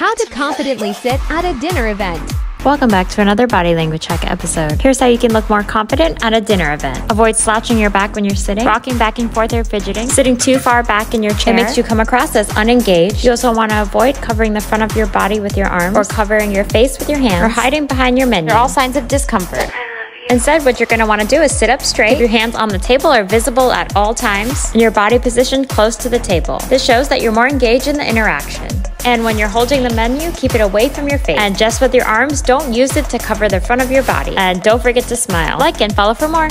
How to confidently sit at a dinner event. Welcome back to another Body Language Check episode. Here's how you can look more confident at a dinner event. Avoid slouching your back when you're sitting, rocking back and forth or fidgeting, sitting too far back in your chair. It makes you come across as unengaged. You also want to avoid covering the front of your body with your arms, or covering your face with your hands, or hiding behind your menu. They're all signs of discomfort. Instead, what you're going to want to do is sit up straight. Your hands on the table are visible at all times, and your body positioned close to the table. This shows that you're more engaged in the interaction. And when you're holding the menu, keep it away from your face. And just with your arms, don't use it to cover the front of your body. And don't forget to smile. Like and follow for more.